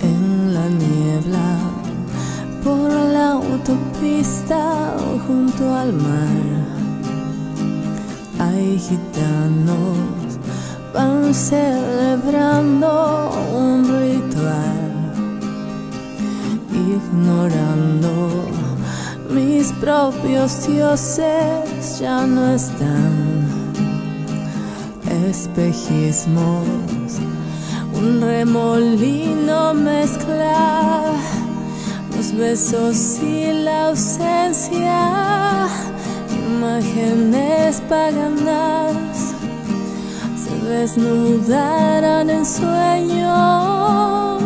en la niebla por la autopista junto al mar. Hay gitanos van celebrando un ritual, ignorando mis propios dioses ya no están espejismos, un remolino mezcla los besos y la ausencia, imágenes paganas se desnudarán en sueños.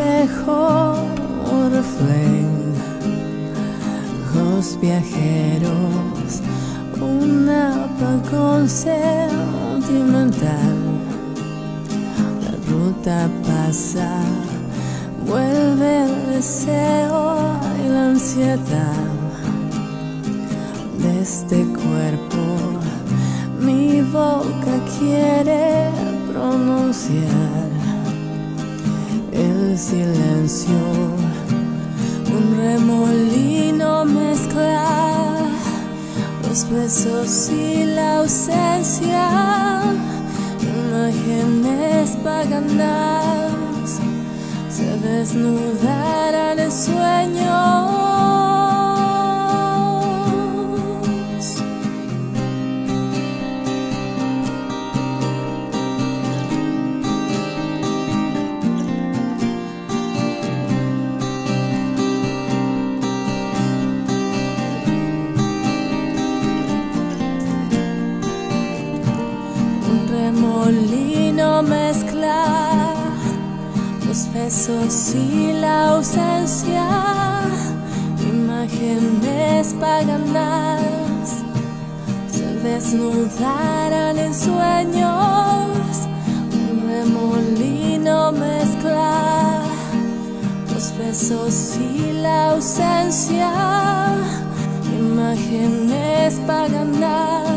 Espejo reflejos viajeros, un apagón sentimental. La ruta pasa, vuelve el deseo y la ansiedad de este cuerpo. Mi boca quiere pronunciar silencio, un remolino mezcla los besos y la ausencia, imágenes paganas se desnudarán remolino mezcla los besos y la ausencia, imágenes paganas se desnudarán en sueños. Un remolino mezcla los besos y la ausencia, imágenes paganas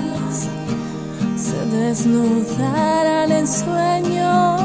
se desnudarán en sueños.